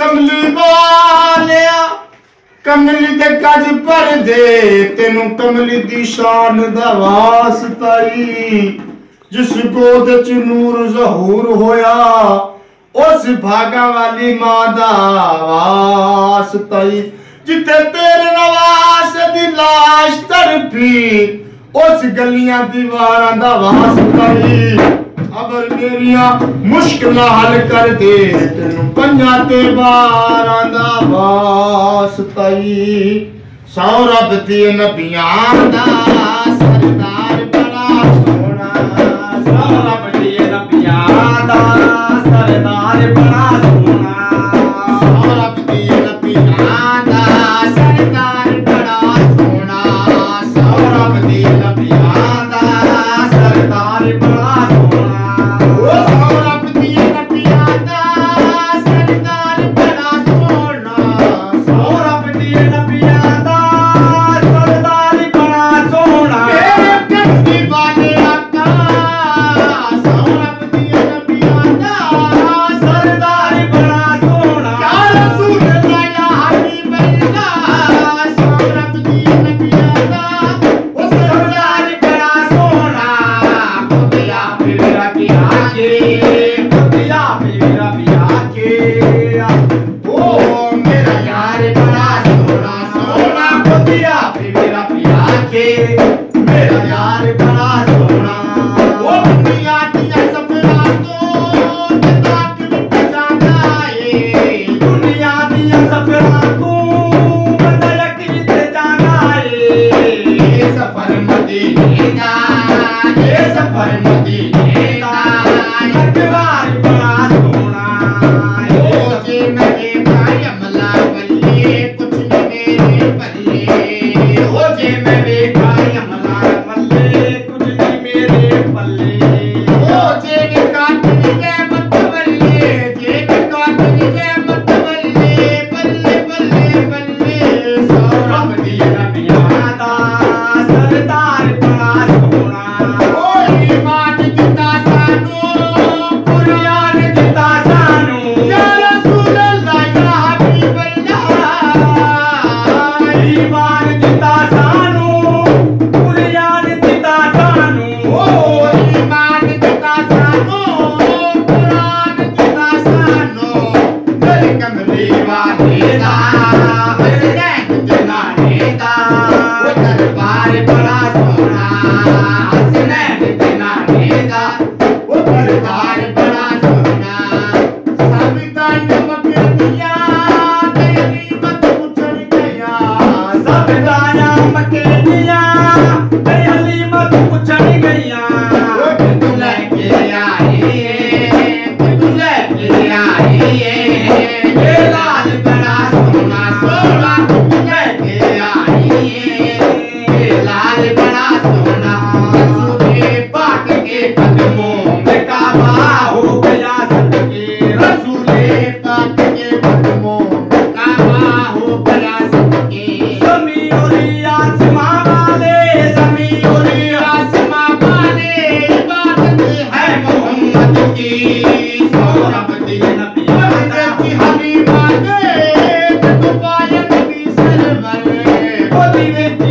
ਕਮਲੀ ਵਾਲਿਆ ਕਮਲੀ ਦੇ ਗੱਜ ਭਰ ਦੇ ਤੈਨੂੰ ਕਮਲੀ ਦੀ ਸ਼ਾਨ ਦਾ ਵਾਸਤਾਈ ਜਿਸ ਗੋਦ ਚ ਨੂਰ ਜ਼ਹੂਰ ਹੋਇਆ, ਉਸ ਭਾਗਾ ਵਾਲੀ ਮਾਂ ਦਾ ਵਾਸਤਾਈ ਜਿੱਥੇ ਤੇਰੇ ਨਵਾਸ ਦੀ লাশ ਤੜਪੀ ਉਸ ਗਲੀਆਂ ਦੀਵਾਰਾਂ ਦਾ ਵਾਸਤਾਈ ख़बर मेर मुश्किल हल करी ਦੇ। ते न पदारो सौर ते न पिया सरदार पढ़ा सोना सौरभ ते पदार पढ़ा सोना सौरभ दे ਪਰਮਤੀ ਜੇਤਾ ਅਕਬਾਰ ਬੜਾ ਸੋਹਣਾ ਓ ਜੀ ਮੇਰੇ ਭਾਈ ਅਮਲਾ ਬੱਲੇ ਕੁਛ ਨਹੀਂ ਮੇਰੇ ਪੱਲੇ ਓ ਜੀ Ah!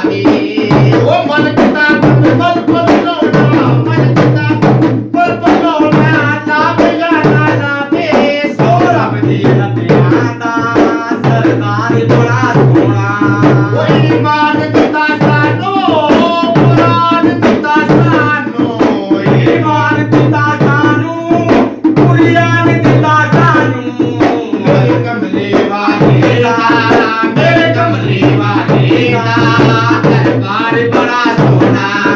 family. Ah.